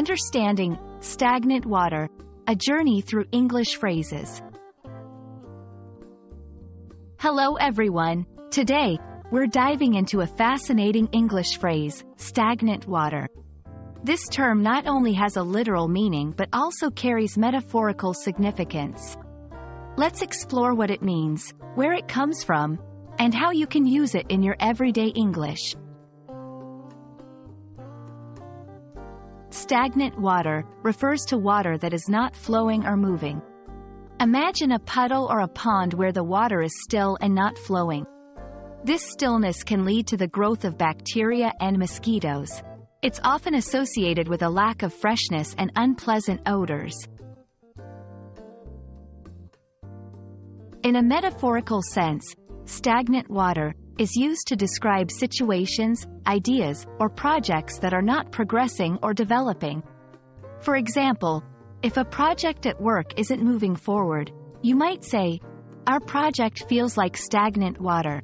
Understanding stagnant water, a journey through English phrases. Hello everyone. Today, we're diving into a fascinating English phrase, stagnant water. This term not only has a literal meaning but also carries metaphorical significance. Let's explore what it means, where it comes from, and how you can use it in your everyday English. Stagnant water refers to water that is not flowing or moving. Imagine a puddle or a pond where the water is still and not flowing. This stillness can lead to the growth of bacteria and mosquitoes. It's often associated with a lack of freshness and unpleasant odors. In a metaphorical sense, stagnant water is used to describe situations, ideas, or projects that are not progressing or developing. For example, if a project at work isn't moving forward, you might say, Our project feels like stagnant water.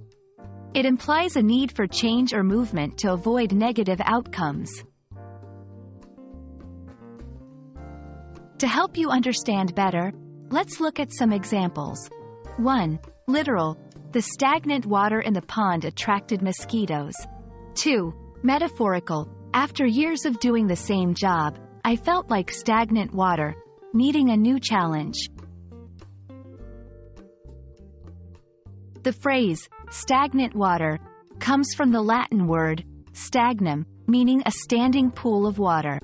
It implies a need for change or movement to avoid negative outcomes. To help you understand better, let's look at some examples. 1. Literal, the stagnant water in the pond attracted mosquitoes. 2. Metaphorical. After years of doing the same job, I felt like stagnant water, needing a new challenge. The phrase, stagnant water, comes from the Latin word, stagnum, meaning a standing pool of water.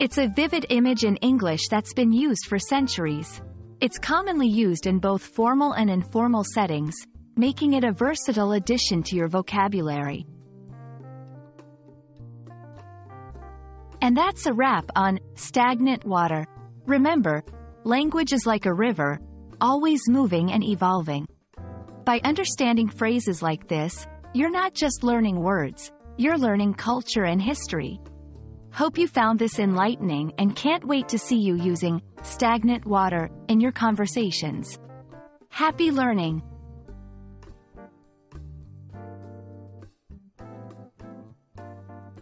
It's a vivid image in English that's been used for centuries. It's commonly used in both formal and informal settings, making it a versatile addition to your vocabulary. And that's a wrap on stagnant water. Remember, language is like a river, always moving and evolving. By understanding phrases like this, you're not just learning words, you're learning culture and history. Hope you found this enlightening and can't wait to see you using stagnant water in your conversations. Happy learning!